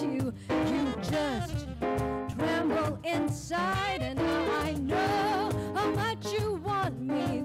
you, you just tremble inside. And I know how much you want me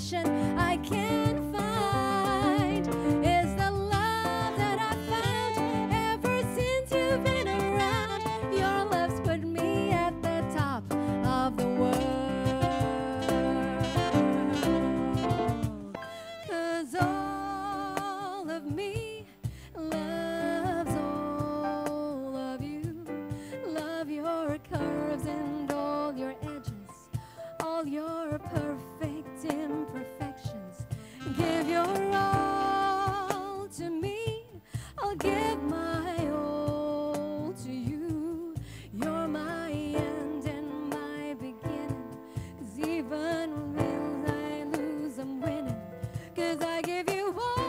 explanation I can find is the love that I found ever since you've been around. Your love's put me at the top of the world. Cause all of me loves all of you. Love your curves and all your edges, all your perfect imperfections. Give your all to me. I'll give my all to you. You're my end and my beginning. Cause even when I lose, I'm winning. Cause I give you all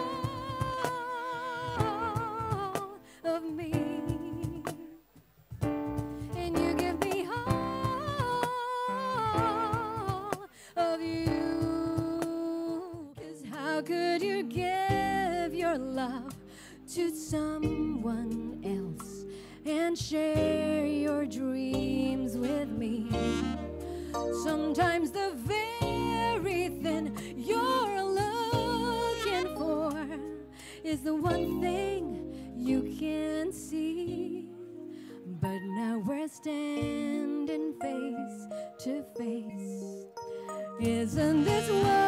could you give your love to someone else and share your dreams with me? Sometimes the very thing you're looking for is the one thing you can see. But now we're standing face to face. Isn't this what?